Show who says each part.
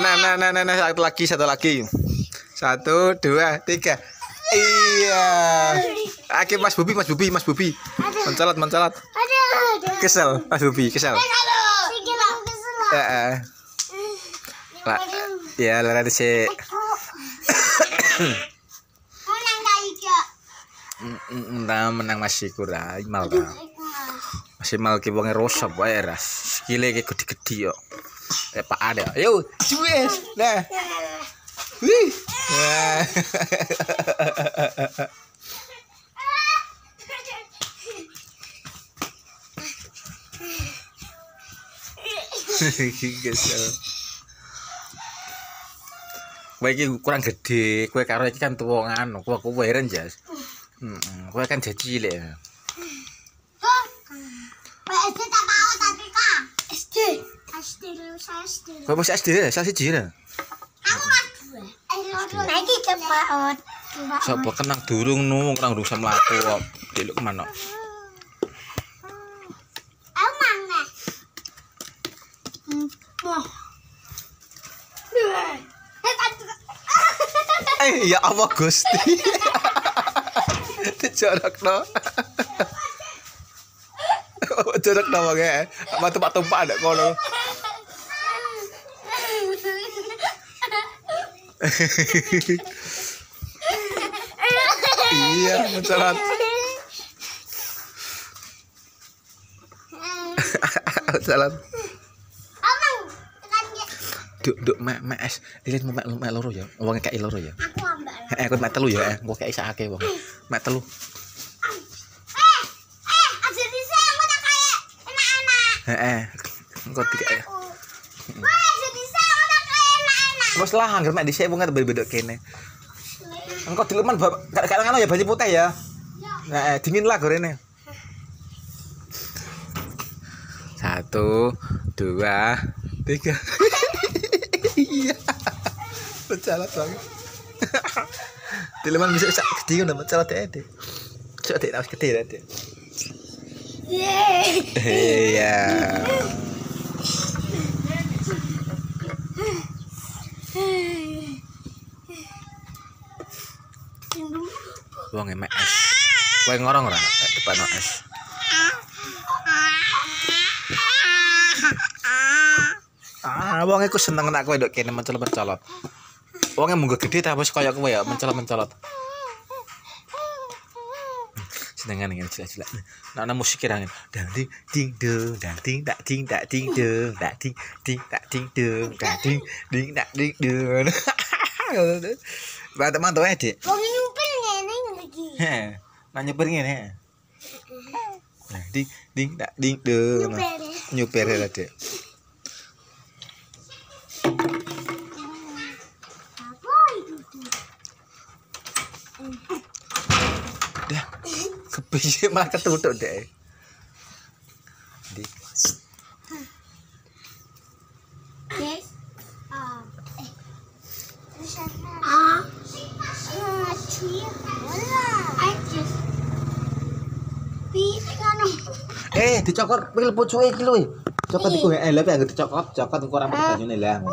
Speaker 1: nah, nah, nah, nah, satu lagi, satu lagi. Satu, dua, tiga. Iya. Oke, Mas Bubi, Mas Bubi, Mas Bubi. Mencolot.
Speaker 2: Aduh.
Speaker 1: Kesel, Mas Bubi, kesel.
Speaker 2: Kesel.
Speaker 1: Ya. La, lara di.
Speaker 2: Menang.
Speaker 1: Entah menang masih kurang, mal ta. Masih mal ki wonge rosop wae ras. Sikile ki gede-gede yo. Eh Pak ada. Yo. Nah. Wih. Nah. Kurang gede, kowe karo iki kan tuwa ngono, kowe kowe ren jas. Kan jadi cilik.
Speaker 2: Kok? PSD tak mau tadi kak. SD. SD
Speaker 1: ya, saya siji ya.
Speaker 2: Aku. Eh loro. Cepat.
Speaker 1: Sapa kenang durung nu, kenang durung sam mlaku kok. Delok ke mana?
Speaker 2: Aku mana? Wah. Eh.
Speaker 1: Eh, ya Allah Gusti. Dijorakno. Oh, jorakno wae. Apa tempat-tempat ada kono. Iya.
Speaker 2: Tekan dia.
Speaker 1: Duk duk mek mek es. Lihat mek mek loro ya. Wong kek loro ya.
Speaker 2: Aku ambak.
Speaker 1: Eh, aku mek telu ya, eh. Gua kek sakake wong. Mek telu.
Speaker 2: Eh, eh, aja bisa aku tak kayak enak-enak.
Speaker 1: Heeh. Engko tiga ya.
Speaker 2: Wah, aja bisa aku tak kayak enak-enak.
Speaker 1: Wes lah anggar mek dhisik wong beda-beda kene. Engko dileman kadang ngono ya banyu putih ya. Nah, eh, dingin lah gorene. Satu, dua, tiga. Iya. Pecalat banget. Dileman bisa sak gede ngono pecalat deh. Cok dek harus gede deh.
Speaker 2: Yeay.
Speaker 1: Iya. Wong emek es. Kowe ngorong ora eh, depan es. Ah, wong iku seneng nek kowe ndok kene mencolot-mencolot. Munggo gede ta wis kowe ya mencolot-mencolot. Senengan ngene jelas-jelas. Nah, ana musik kira dang ding ding dong, dang ding tak ding tak ding dong, tak ding ding tak ding dong, tak ding ding tak ding dong. Mantap mantap ya, Dik. Nah nyuper ngene. Nah, ding ding tak ding dong.
Speaker 2: Nyupir.
Speaker 1: Nyuper
Speaker 2: itu tuh?
Speaker 1: Dah. Kepiye malah ketutuk, Dek. Di
Speaker 2: Yes. Ah. Eh. Ah. Ah, cie. Wala. I just. Pi, ngono.
Speaker 1: Eh, dicokot pil pucuke iki lho. Cokot iku eh lha dicokot, cokot engko rambut banyune lah